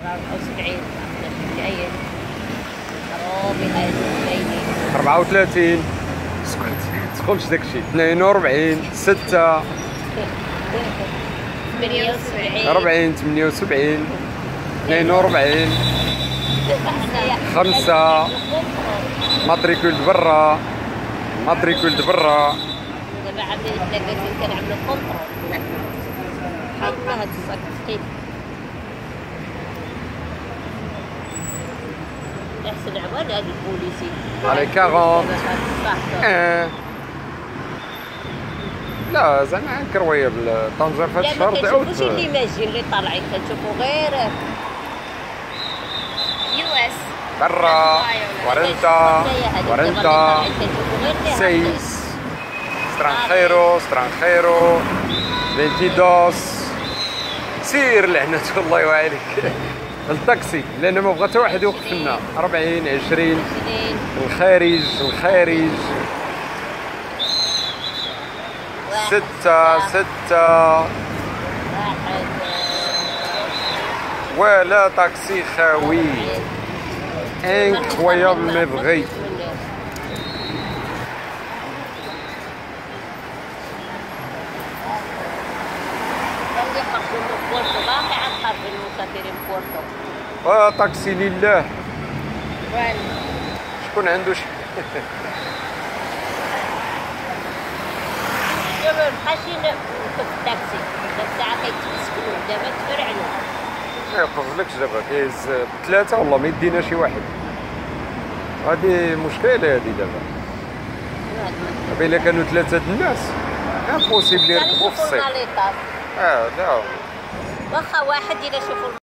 74 جايين روبي هاي الليلي 34 سكت تدخلش داكشي 42 6 78 40 78 42 خمسة. ماتريكول برا. ماتريكول برا. دابا كونترول حاطه هاد احسن عوان هاد البوليسي. على 40 صح. آه. لا زعما هاك رويه بالطنجر في لا الشهر ما تعاود كنشوفوش الايماجين اللي طالعين كنشوفوا غير يو إس. برا 40 40 سيس. 6 extranjero extranjero 22 سير لعنة الله وعليك. الطاكسي لأن ما بغى حتى واحد يوقف لنا. 40 20 الخارج الخارج. ستة ستة. ولا طاكسي خاوي. incroyable باقي عاد المسافرين بورتو. وطاكسي لله. شكون عنده شي؟ دابا بقاشي نركب التاكسي دابا الساعة كيتمسكنوا دابا تفرعنوا ما يوقفلكش دابا كيهز بثلاثة والله ما يدينا شي واحد. هادي مشكلة هادي دابا. دابا كانوا ثلاثة د الناس. امبوسيبل يركبوا في الصيف آه لا واخا واحد الا شوفوا